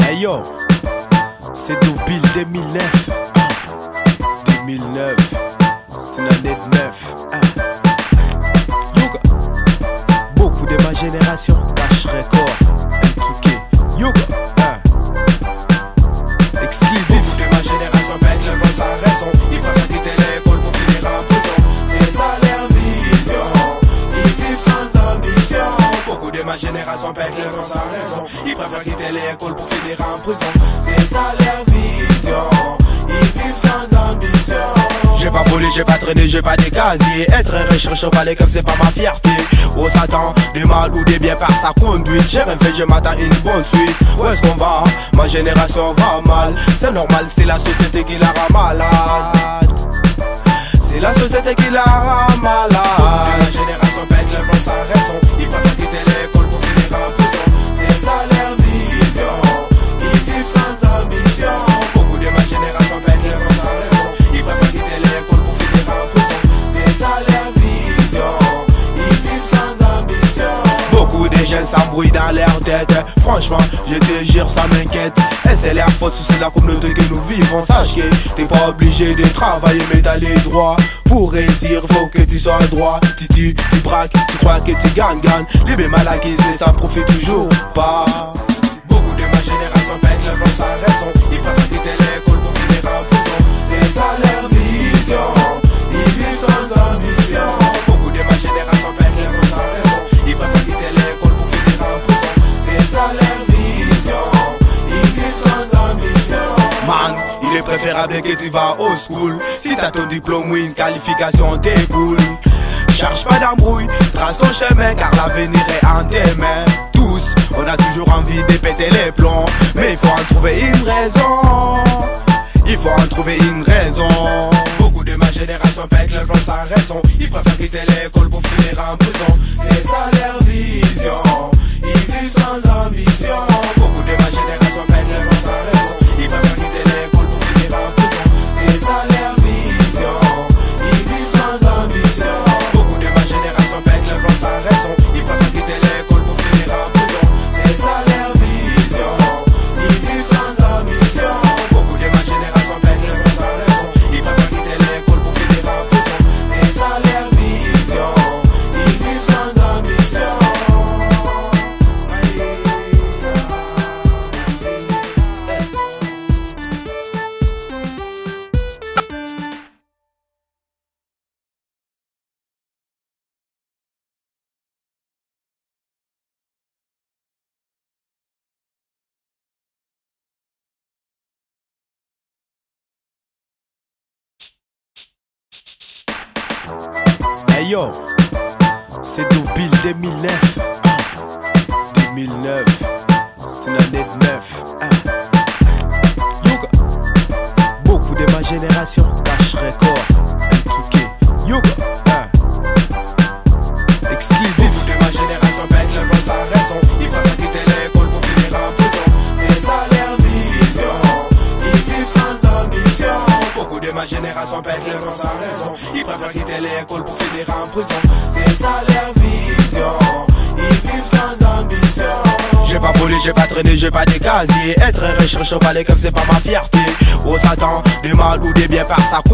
Hey yo, c'est Bill 2009. Ah. 2009, c'est l'année de neuf. Yoga, beaucoup de ma génération, ma génération pète le boss sans raison Ils préfèrent quitter l'école pour finir en prison C'est ça leur vision Ils vivent sans ambition J'ai pas volé, j'ai pas traîné, j'ai pas des casiers. Être un rechercheur par les keufs, c'est pas ma fierté. On s'attend des mal ou des biens par sa conduite. J'ai rien fait, je m'attends une bonne suite. Où est-ce qu'on va? Ma génération va mal. C'est normal, c'est la société qui la rend malade. C'est la société qui la rend malade. Jeunes s'embrouillent dans leur tête. Franchement, je te jure, ça m'inquiète. Et c'est leur faute, c'est la communauté que nous vivons. Sache que t'es pas obligé de travailler, mais d'aller droit. Pour réussir, faut que tu sois droit. Tu tues, tu braques, tu crois que tu gagnes, gagnes. Les mêmes à la guise ne s'en profitent toujours pas. Est préférable que tu vas au school. Si t'as ton diplôme ou une qualification, t'es cool. Cherche pas d'embrouille, trace ton chemin car l'avenir est en tes mains. Tous, on a toujours envie de péter les plombs, mais il faut en trouver une raison. Il faut en trouver une raison. Beaucoup de ma génération pète le plan sans raison Ils préfèrent quitter l'école pour finir en prison C'est ça leur vision Ils vivent sans ambition Hey yo, c'est Bill 2009. Ah. 2009, c'est l'année de neuf. Yoga, beaucoup de ma génération, Cash Record, boss sans raison Ils préfèrent quitter l'école pour finir en prison C'est ça leur vision Ils vivent sans ambition J'ai pas volé, j'ai pas traîné, j'ai pas des casiers. Être un rechercheur par les keufs, c'est pas ma fierté. On s'attend des mal ou des biens par sa compte.